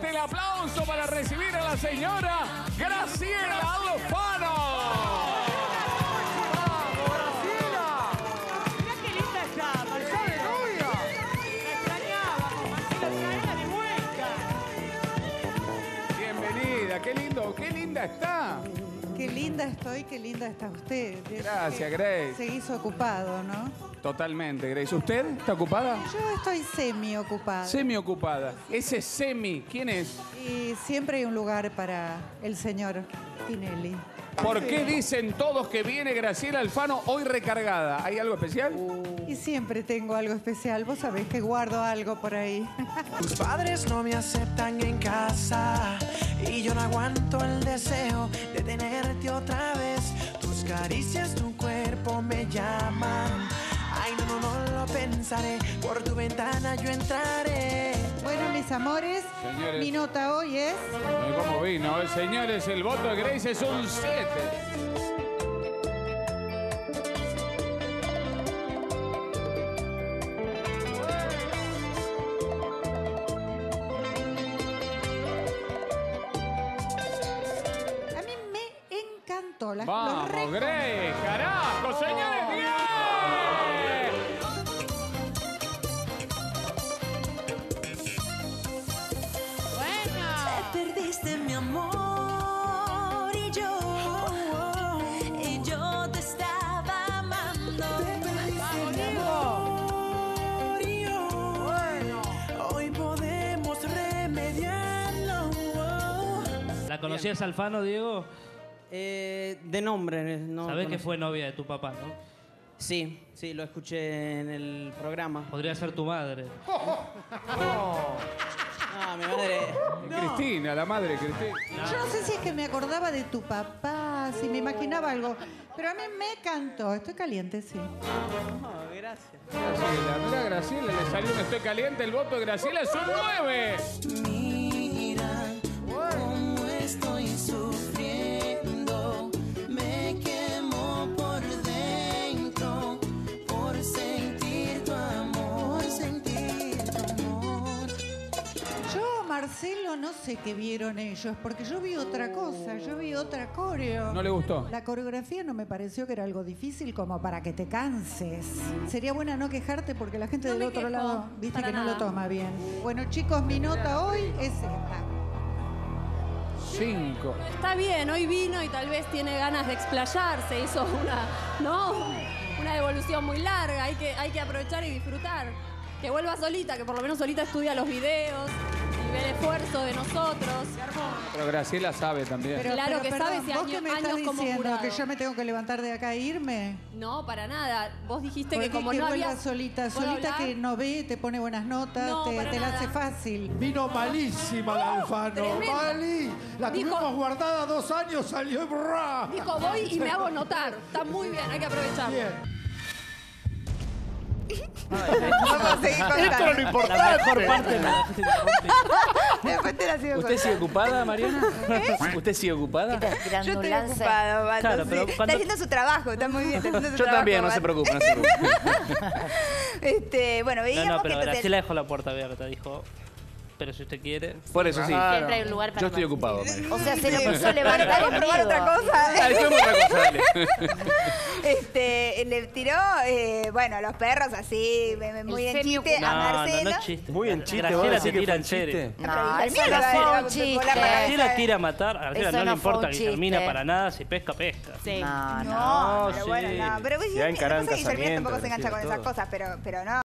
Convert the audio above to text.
Fuerte el aplauso para recibir a la señora Graciela. Mirá qué linda está, Marcelo. La extrañábamos, Marcelo, traela de vuelta. Bienvenida, qué lindo, qué linda está. Qué linda estoy, qué linda está usted. Desde Gracias, que Grace. Seguís ocupado, ¿no? Totalmente, Grace. ¿Usted está ocupada? Yo estoy semi ocupada. Semi ocupada. Ese semi, ¿quién es? Y siempre hay un lugar para el señor Tinelli. ¿Por qué dicen todos que viene Graciela Alfano hoy recargada? ¿Hay algo especial? Y siempre tengo algo especial. Vos sabés que guardo algo por ahí. Tus padres no me aceptan en casa y yo no aguanto el deseo de tenerte otra vez. Tus caricias, tu cuerpo me llaman. Ay, no, no, no lo pensaré. Por tu ventana yo entraré. Bueno, mis amores, Señores. mi nota hoy es... Ay, ¿Cómo vino? Señores, el voto de Grace es un 7. Vamos, carajo, señores. Perdiste mi amor y yo, y yo te estaba amando. Vamos, Diego. Y yo, Hoy podemos remediarlo. ¿La conocías Alfano, Diego? Eh, de nombre, no. Sabés que fue novia de tu papá, ¿no? Sí, sí, lo escuché en el programa. Podría ser tu madre. No, mi madre. Cristina, la madre de Cristina. Yo no sé si es que me acordaba de tu papá, si me imaginaba algo, pero a mí me encantó. Estoy caliente, sí. No, gracias. Graciela, mira Graciela, le salió un estoy caliente, el voto de Graciela es un Marcelo, no sé qué vieron ellos, porque yo vi otra cosa, yo vi otra coreo. ¿No le gustó? La coreografía no me pareció que era algo difícil como para que te canses. Sería buena no quejarte porque la gente No del otro quejo, lado, viste para que no lo toma bien. Bueno, chicos, mi nota hoy es esta. 5. Está bien, hoy vino y tal vez tiene ganas de explayarse, hizo una, ¿no? Una devolución muy larga, hay que, hay que aprovechar y disfrutar. Que vuelva solita, que por lo menos solita estudia los videos el esfuerzo de nosotros. Pero Graciela sabe también. Claro que sabe si ¿vos año- qué me estás años como diciendo? jurado. ¿Que yo me tengo que levantar de acá e irme? No, para nada. Vos dijiste ¿Por que como que no vuelva había solita? Solita que no ve, te pone buenas notas, No, te, para te la nada. hace fácil. Vino malísima la Alfano. tremendo. Malí. La Dijo- tuvimos guardada dos años, salió y brrra. Dijo, voy y me hago notar. Está muy bien, hay que aprovecharlo. Bien. Vamos a seguir Esto es lo contando. La mejor parte de la... Después te la sigo ¿Usted sigue ocupada, Mariana? ¿Usted sigue ocupada? Yo estoy ocupado, Pato, Claro, pero sí. cuando- Está haciendo su trabajo, está muy bien. Está haciendo su Yo trabajo, también, no se preocupe, no se preocupe. Este, bueno, No, veíamos no, que pero entonces... Graciela dejó la puerta abierta, dijo. Pero si usted quiere. Por eso sí. Claro. hay un lugar para Yo estoy más. ocupado, Mariana. O sea, se lo quiso ¿Querés levantar en probar otra cosa? Dale, hacemos otra cosa, dale. Este, le tiró, eh, bueno, a los perros así, muy en chiste, a No, no, Marcelo. no es chiste. Muy en chiste, Graciela que tira en serio. chiste. No, el eso mío no un a chiste. Graciela quiere matar. A Graciela no le no importa chiste. termina para nada. Si pesca, pesca. Sí. No, No, No, pero sí. bueno, no. Pero casamiento, tampoco se engancha con esas cosas, pero, pero no.